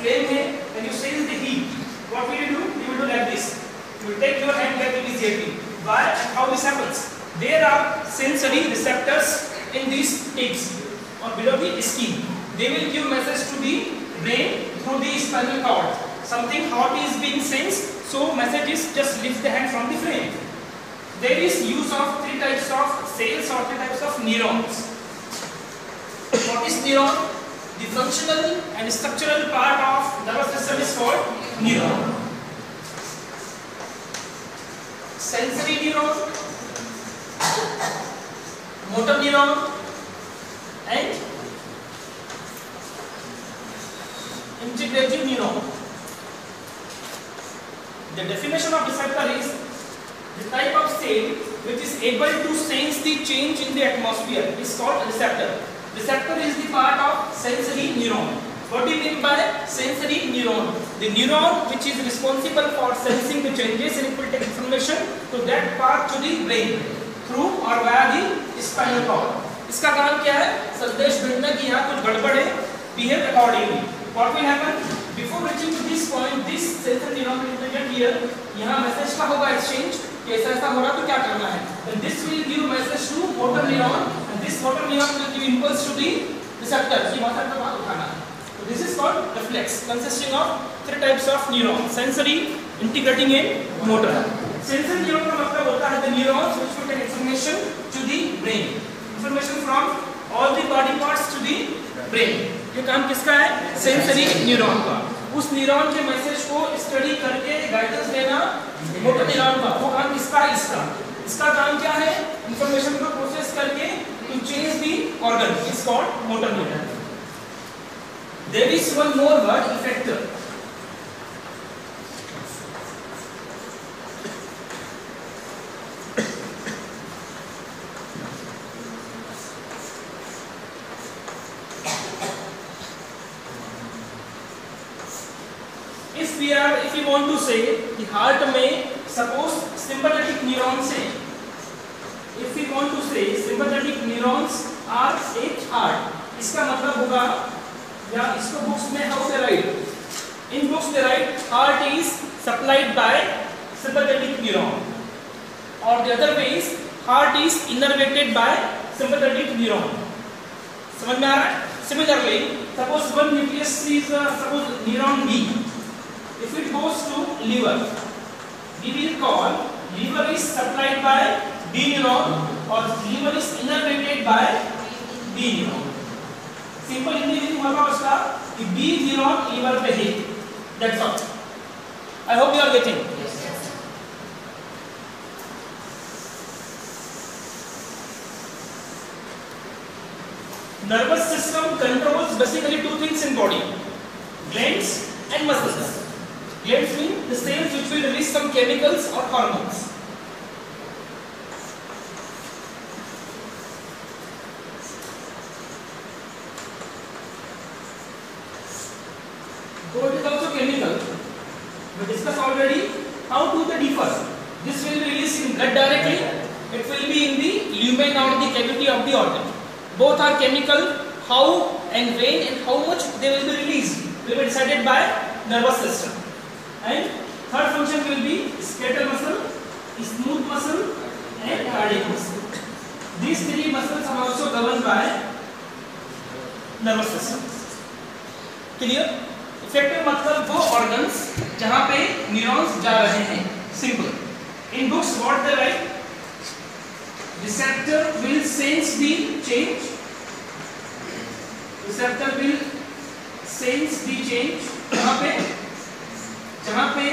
flame है when you sense the heat what will you do? You will do like this. You will take your hand like immediately why? How this happens? There are sensory receptors in these tips or below the skin. They will give message to the brain through the spinal cord. Something hot is being sensed so message is just lift the hand from the flame. There is use of three types of cells or three types of neurons. What is neuron the functional and structural part of nervous system is called neuron. Sensory neuron motor neuron and integrative neuron. The definition of receptor is the type of cell which is able to sense the change in the atmosphere. Is called receptor receptor is the part of sensory neuron what do you mean by sensory neuron the neuron which is responsible for sensing the changes will take information to that part to the brain through or via the spinal cord इसका काम क्या है संदेश भेजना कि यहाँ कुछ गड़बड़ है behave accordingly what will happen before reaching to this point this sensory neuron will integrate here यहाँ मैसेज का होगा exchange कि ऐसा ऐसा हो रहा तो क्या करना है this will give message to motor neuron and this motor neuron will give impulse to the receptor कि वहाँ तक बात उठाना so this is called reflex consisting of three types of neuron sensory integrating and motor sensory neuron का मतलब होता है the neurons which will take information to the brain information from all the body parts to the brain ये काम किसका है sensory neuron का उस न्यूरॉन के मैसेज को स्टडी करके गाइडेंस देना मोटर न्यूरॉन का वो काम किसका है इसका इसका काम क्या है इंफॉर्मेशन को प्रोसेस करके change the organ is called motor neuron there is one more word effector if we are if we want to say the heart में suppose sympathetic neurons है if we want to say sympathetic neurons are at heart इसका मतलब होगा या इसको books में how they write in books they write heart is supplied by sympathetic neuron or the other way is heart is innervated by sympathetic neuron समझ में आ रहा है similarly suppose one nucleus is uh, suppose neuron B if it goes to liver we will call liver is supplied by neuron और liver is innervated by D neuron simple Hindi में हुआ था उसका कि बी न्यूरॉन लीवर पे hit that's all I hope you are getting nervous system controls basically two things in body glands and muscles glands mean the cells which will release some chemicals और hormones we discussed already how do they differ. This will be released in blood directly, it will be in the lumen or the cavity of the organ. Both are chemical, how and when and how much they will be released will be decided by nervous system. and third function will be skeletal muscle, smooth muscle and cardiac muscle. These three muscles are also governed by nervous system. Clear? Effective मतलब वो organs जहाँ पे neurons जा रहे हैं। Simple in books what the right receptor will sense the change receptor will sense the change जहाँ पे जहाँ पे